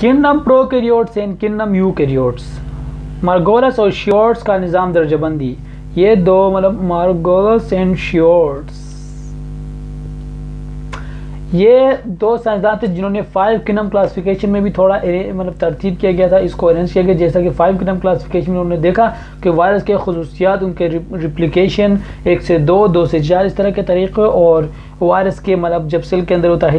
किन्नम prokaryotes and किन्नम eukaryotes. मार्गोलस और श्योर्ट्स का निज़ाम दर्जाबंदी। ये दो मतलब मार्गोलस एंड श्योर्ट्स। ये दो साइंसदान थे जिन्होंने फाइव किनम क्लासिफिकेशन में भी थोड़ा मतलब तरतीब किया गया था, इसको अरेंज किया गया, जैसा कि फाइव किनम क्लासिफिकेशन में उन्होंने देखा कि वायरस के खसूसियात, उनके रिप्लिकेशन एक से दो दो से चार इस तरह के तरीके और वायरस के मतलब जब सेल के अंदर होता है